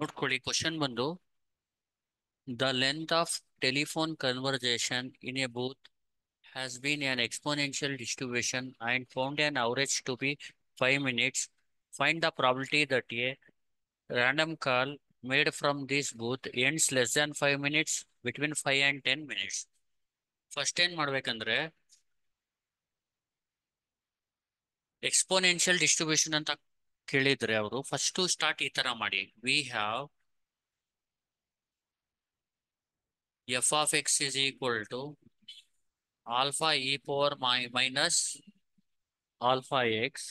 ನೋಡ್ಕೊಳ್ಳಿ ಕ್ವಶನ್ ಬಂದು the length of telephone conversation in a booth has been an exponential distribution and found an average to be 5 minutes. Find the probability that a random call made from this booth ends less than 5 minutes between 5 and 10 minutes. First ಏನ್ ಮಾಡ್ಬೇಕಂದ್ರೆ exponential distribution ಅಂತ ಕೇಳಿದ್ರೆ ಅವರು first start ಈ ತರ ಮಾಡಿ. We have f of x is equal to alpha e power my minus alpha x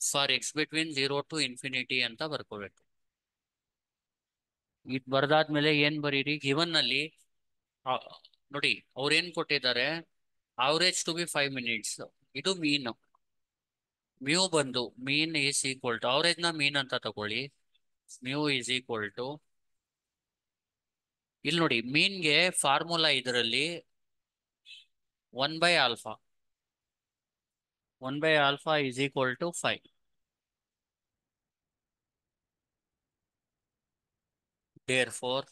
for x between zero to infinity ಅಂತ ಬರ್ಕೋಬೇಕು. ಇದು ಬರ್ದಾದ್ಮೇಲೆ ಏನ್ ಬರೀರಿ? ಗಿವನ್ ಅಲ್ಲಿ ನೋಡಿ, ಅವ್ರೇನ್ ಕೊಟ್ಟಿದ್ದಾರೆ? Average to be five minutes ಇದು ಮೀನ್ ಮ್ಯೂ ಬಂದು ಮೀನ್ ಈಸ್ ಈಕ್ವಲ್ ಟು ಅವರೇಜ್ನ ಮೀನ್ ಅಂತ ತಗೊಳ್ಳಿ. ಮ್ಯೂ ಈಸ್ ಈಕ್ವಲ್ ಟು ಇಲ್ಲಿ ನೋಡಿ, ಮೀನ್ಗೆ ಫಾರ್ಮುಲಾ ಇದರಲ್ಲಿ one by alpha. One by alpha is equal to five therefore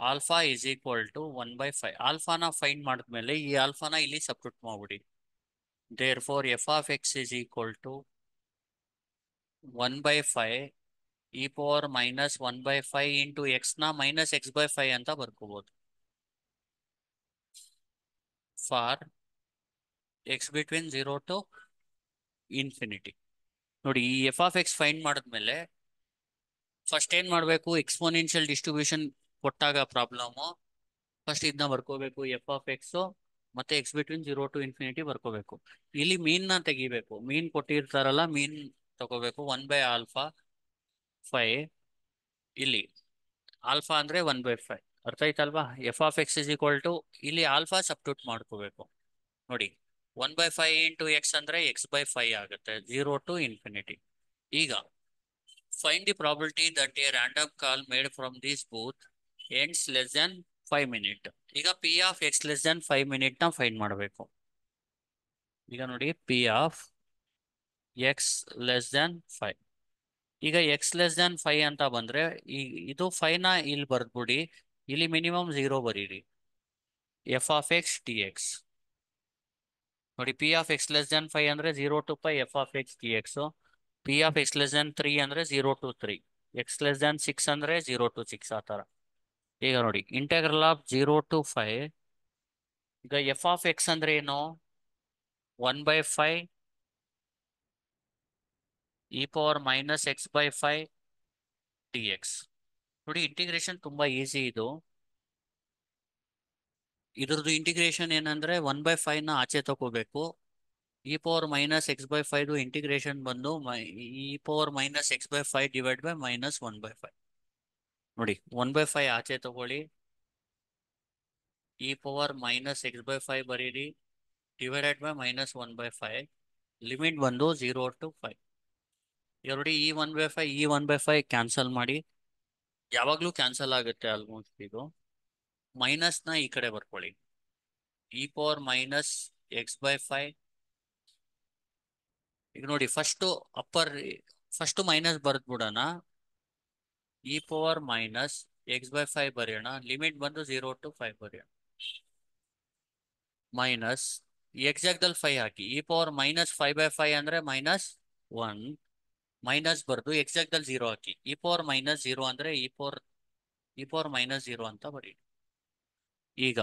alpha is equal to one by five ಆಲ್ಫಾನ fine ಮಾಡಿದ್ಮೇಲೆ ಈ ಆಲ್ಫಾನ ಇಲ್ಲಿ ಸಬ್ಸ್ಟಿಟ್ಯೂಟ್ ಮಾಡ್ಬಿಡಿ. Therefore f of x is equal to one by five e power minus one by five into ಎಕ್ಸ್ನ minus X by five ಅಂತ ಬರ್ಕೋಬಹುದು for x between zero to infinity ನೋಡಿ, ಈ F of X find ಮಾಡಿದ್ಮೇಲೆ first ಏನ್ ಮಾಡಬೇಕು? Exponential distribution ಕೊಟ್ಟಾಗ problem first ಇದನ್ನ ಬರ್ಕೋಬೇಕು ಎಫ್ ಆಫ್ ಎಕ್ಸ್ ಮತ್ತೆ x between zero to infinity ಬರ್ಕೋಬೇಕು. ಇಲ್ಲಿ ಮೀನ್ನ ತೆಗಿಬೇಕು. ಮೀನ್ ಕೊಟ್ಟಿರ್ತಾರಲ್ಲ ಮೀನ್ ತಗೋಬೇಕು. ಒನ್ ಬೈ ಆಲ್ಫಾ ಫೈ ಇಲ್ಲಿ. ಆಲ್ಫಾ ಅಂದ್ರೆ ಒನ್ ಬೈ ಫೈವ್ ಅರ್ಥ ಆಯ್ತಲ್ವಾ? F of x is equal to ಇಲ್ಲಿ ಆಲ್ಫಾ ಸಬ್ಟ್ಯೂಟ್ ಮಾಡ್ಕೋಬೇಕು. ನೋಡಿ one by five into x ಅಂದ್ರೆ ಎಕ್ಸ್ ಬೈ ಫೈವ್ ಆಗುತ್ತೆ. ಜೀರೋ ಟು ಇನ್ಫಿನಿಟಿ ಈಗ find the probability that a random call made from this booth ends less than five minute ಈಗ p of x less than five ಮಿನಿಟ್ನ find ಮಾಡಬೇಕು. ಈಗ ನೋಡಿ p of x less than five ಈಗ X less than five ಅಂತ ಬಂದ್ರೆ ಈ, ಇದು ಫೈವ್ನ ಇಲ್ಲಿ ಬರ್ದ್ಬಿಡಿ. ಇಲ್ಲಿ ಮಿನಿಮಮ್ ಝೀರೋ ಬರೀರಿ. F of x d x ನೋಡಿ p of x less than five ಅಂದ್ರೆ zero to five f of x d x p of x less than three ಅಂದ್ರೆ zero to three x less than six ಅಂದ್ರೆ zero to six ಆ ಥರ ಈಗ ನೋಡಿ integral of zero to five ಈಗ F of X ಅಂದ್ರೆ ಏನು? One by five e power minus x by five d x ನೋಡಿ ಇಂಟಿಗ್ರೇಷನ್ ತುಂಬಾ ಈಸಿ ಇದು. ಇದ್ರದ್ದು ಇಂಟಿಗ್ರೇಷನ್ ಏನಂದ್ರೆ ಒನ್ ಬೈ ಫೈವ್ನ ಆಚೆ ತಗೋಬೇಕು. E power minus x by five integration ಬಂದು e power minus x by five divide by minus one by five ನೋಡಿ ಒನ್ ಬೈ ಫೈವ್ ಆಚೆ ತಗೊಳ್ಳಿ. E power minus x by five ಬರೀರಿ. Divided by minus one by five limit ಬಂದು zero to five ಎರಡು e one by five e one by five cancel ಮಾಡಿ. ಯಾವಾಗಲೂ cancel ಆಗುತ್ತೆ almost ಇದು. ಮೈನಸ್ನ ಈ ಕಡೆ ಬರ್ಕೊಳ್ಳಿ. E power minus x by five ಈಗ ನೋಡಿ first upper first minus ಬರ್ದ್ಬಿಡೋಣ e power minus x by five ಬರೆಯೋಣ. ಲಿಮಿಟ್ ಬಂದು ಝೀರೋ ಟು ಫೈವ್ ಬರೆಯೋಣ. Minus exactly five hockey. E power minus five by five ಅಂದ್ರೆ ಮೈನಸ್ ಒನ್. ಮೈನಸ್ ಬರೆದು exactly zero ಹಾಕಿ. E power minus zero ಅಂದ್ರೆ e power e power minus zero ಅಂತ ಬರೀ ಈಗ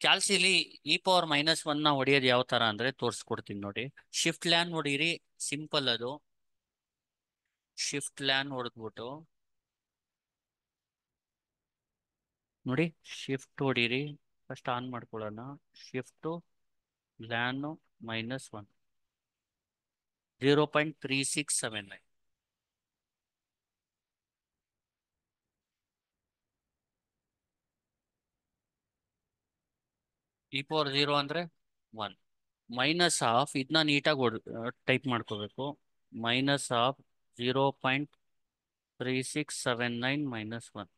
ಕ್ಯಾಲ್ಸಿಲಿ ಇ ಪವರ್ ಮೈನಸ್ ಒನ್ನ ಹೊಡೆಯೋದು ಯಾವ ತರ ಅಂದ್ರೆ ತೋರಿಸ್ಕೊಡ್ತೀನಿ ನೋಡಿ. ಶಿಫ್ಟ್ ಲ್ಯಾನ್ ಹೊಡೀರಿ ಸಿಂಪಲ್ ಅದು. ಶಿಫ್ಟ್ ಲ್ಯಾನ್ ಹೊಡೆದ್ಬಿಟ್ಟು ನೋಡಿ ಶಿಫ್ಟ್ ಹೊಡೀರಿ. ಫಸ್ಟ್ ಆನ್ ಮಾಡ್ಕೊಳ್ಳೋಣ. Shift ln minus one zero point three six seven nine e power zero ಅಂದರೆ ಒನ್ ಮೈನಸ್ ಹಾಫ್ ಇದನ್ನ ನೀಟಾಗಿ ಹೊಡ್ ಟೈಪ್ ಮಾಡ್ಕೋಬೇಕು. Minus half 0 0.3679 minus 1.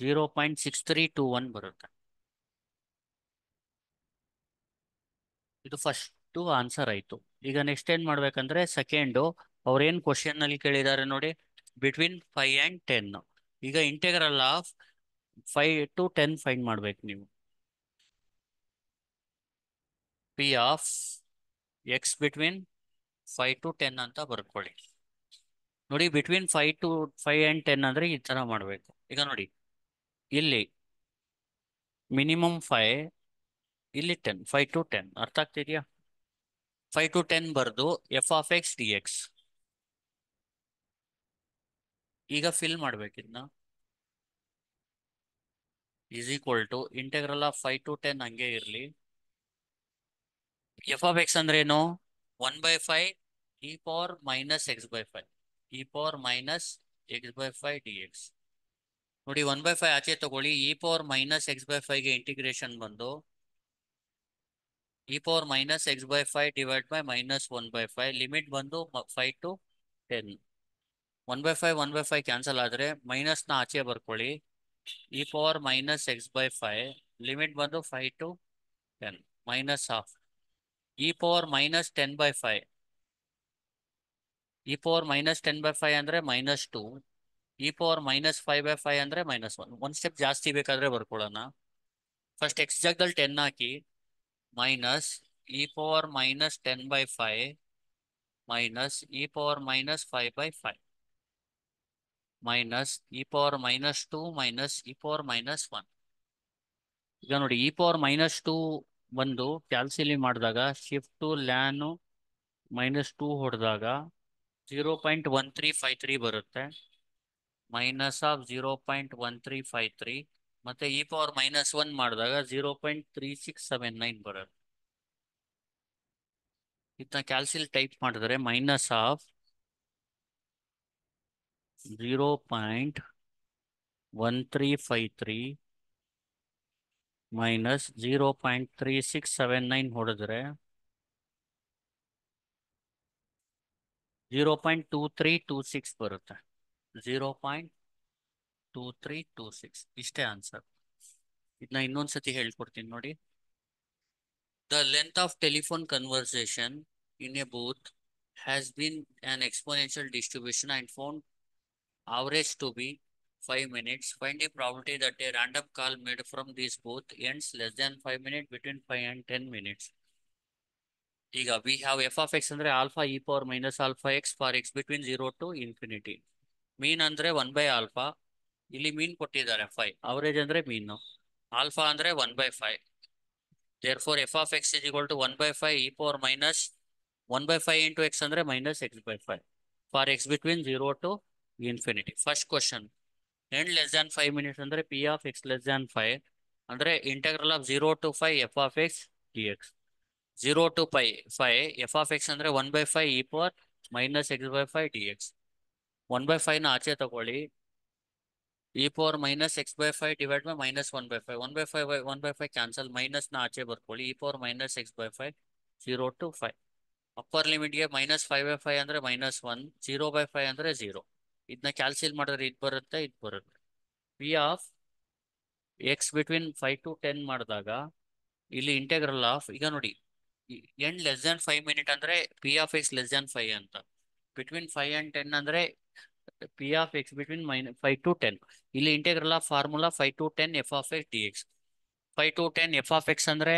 0 0.6321 ಬರುತ್ತೆ. ಇದು ಫಸ್ಟು ಆನ್ಸರ್ ಆಯಿತು. ಈಗ ನೆಕ್ಸ್ಟ್ ಏನು ಮಾಡ್ಬೇಕಂದ್ರೆ ಸೆಕೆಂಡು ಅವ್ರೇನು ಕ್ವಶನಲ್ಲಿ ಕೇಳಿದ್ದಾರೆ ನೋಡಿ ಬಿಟ್ವೀನ್ ಫೈವ್ ಆ್ಯಂಡ್ ಟೆನ್ ಈಗ integral of five to ten find ಮಾಡ್ಬೇಕು ನೀವು. P of x between five to ten ಅಂತ ಬರ್ಕೊಳ್ಳಿ. ನೋಡಿ between five to five and ten ಅಂದ್ರೆ ಈ ಥರ ಮಾಡಬೇಕು. ಈಗ ನೋಡಿ, ಇಲ್ಲಿ ಮಿನಿಮಮ್ ಫೈವ್ ಇಲ್ಲಿ ಟೆನ್ ಫೈವ್ ಟು ಟೆನ್ ಅರ್ಥ ಆಗ್ತಿದೆಯಾ? ಫೈವ್ ಟು ಟೆನ್ ಬರೆದು f of x d x ಈಗ fill ಮಾಡ್ಬೇಕಿದ್ನ is equal to integral of five to ten ಹಂಗೆ ಇರಲಿ. ಎಫ್ ಆಫ್ ಎಕ್ಸ್ ಅಂದ್ರೆ ಏನು? One by five e power minus x by five e power minus x by five d x ನೋಡಿ one by five ಆಚೆ ತಗೊಳ್ಳಿ. E power minus x by ಫೈವ್ಗೆ integration ಬಂದು e power minus x by five divide by minus one by five limit ಬಂದು five to ten one by five one by five cancel ಆದರೆ ಮೈನಸ್ನ ಆಚೆ ಬರ್ಕೊಳ್ಳಿ. E power minus x by five limit ಬಂದು five to ten minus half e power minus ten by five e power minus ten by five ಅಂದರೆ minus two e power minus five by five ಅಂದರೆ minus one ಒಂದು step ಜಾಸ್ತಿ ಬೇಕಾದರೆ ಬರ್ಕೊಳ್ಳೋಣ. First X ಜಾಗದಲ್ಲಿ ten hockey. Minus e power minus ten by five minus e power minus five by five minus e power minus two minus e power minus one ಈಗ ನೋಡಿ E power minus two ಬಂದು ಕ್ಯಾಲ್ಸಿಲಿ ಮಾಡಿದಾಗ shift ln minus two ಹೊಡೆದಾಗ zero point one three five three ಬರುತ್ತೆ. Minus of zero point one three five three ಮತ್ತೆ E power minus one ಮಾಡಿದಾಗ zero point three six seven nine ಬರುತ್ತೆ. ಇದನ್ನ ಕ್ಯಾಲ್ಸಿಲ್ ಟೈಪ್ ಮಾಡಿದ್ರೆ minus of zero point one three five three minus zero point three six seven nine ಹೊಡೆದ್ರೆ Zero point two three two six ಬರುತ್ತೆ zero point two three two six ಇಷ್ಟೇ answer ಇದನ್ನ ಇನ್ನೊಂದ್ಸತಿ ಹೇಳ್ಕೊಡ್ತೀನಿ ನೋಡಿ the length of telephone conversation in a booth has been an exponential distribution and phone average to be 5 minutes. Find the probability that a random call made from this booth ends less than 5 minutes between 5 and 10 minutes. ಈಗ we have f of x ಅಂದ್ರೆ alpha e power minus alpha x for x between zero to infinity mean ಅಂದ್ರೆ one by alpha ಇಲ್ಲಿ ಮೀನ್ ಕೊಟ್ಟಿದ್ದಾರೆ five average ಅಂದ್ರೆ mean alpha ಅಂದ್ರೆ one by five therefore f of x is equal to one by five e power minus one by five into x ಅಂದ್ರೆ minus x by five for x between zero to infinity first question end less than five minutes ಅಂದ್ರೆ p of x less than five ಅಂದ್ರೆ integral of zero to five f of x d x zero to pi five f of x ಅಂದ್ರೆ one by five e power minus x by five d x one by ಫೈವ್ನ ಆಚೆ ತಗೊಳ್ಳಿ. E power minus x by five divide by minus one by five one by by one by five cancel ಮೈನಸ್ನ ಆಚೆ ಬರ್ಕೊಳ್ಳಿ. E power minus x by five zero to five upper ಲಿಮಿಟ್ಗೆ minus five by five ಅಂದ್ರೆ minus one zero by five ಅಂದ್ರೆ zero ಇದನ್ನ ಕ್ಯಾಲ್ಸಿಲ್ ಮಾಡಿದ್ರೆ ಇದು ಬರುತ್ತೆ ಇದು ಬರುತ್ತೆ. P of x between five to ten ಮಾಡಿದಾಗ, ಇಲ್ಲಿ ಇಂಟೆಗ್ರಲ್ ಆಫ್ ಈಗ ನೋಡಿ end less than five minute ಅಂದ್ರೆ p of x less than five ಅಂತ. ಬಿಟ್ವೀನ್ ಫೈವ್ ಅಂಡ್ ಟೆನ್ ಅಂದ್ರೆ p of x between main five to ten ಇಲ್ಲಿ integral of formula five to ten f of x d x five to ten f of x ಅಂದ್ರೆ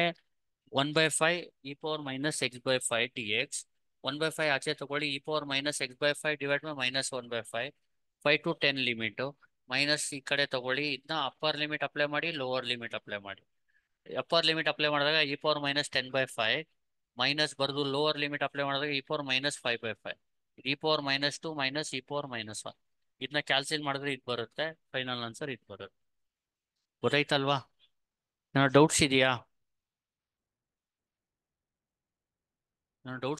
one by five e power minus x by five d x one by five ಆಚೆ ತಗೊಳ್ಳಿ e power minus x by five divide by minus one by five five to ten limit minus ಈ ಕಡೆ ತಗೊಳ್ಳಿ ಇದನ್ನ upper limit apply ಮಾಡಿ lower limit apply ಮಾಡಿ. Upper limit apply ಮಾಡಿದಾಗ e power minus ten by five minus ಬರೆದು lower limit apply ಮಾಡಿದಾಗ e power minus five by five e power minus two minus e power minus one ಇದನ್ನ ಕ್ಯಾಲ್ಸಿಲ್ ಮಾಡಿದ್ರೆ ಇದು ಬರುತ್ತೆ. Final answer ಇದು ಬರುತ್ತೆ. ಗೊತ್ತಾಯ್ತಲ್ವಾ? ಡೌಟ್ಸ್ ಇದೆಯಾ? ಡೌಟ್ಸ್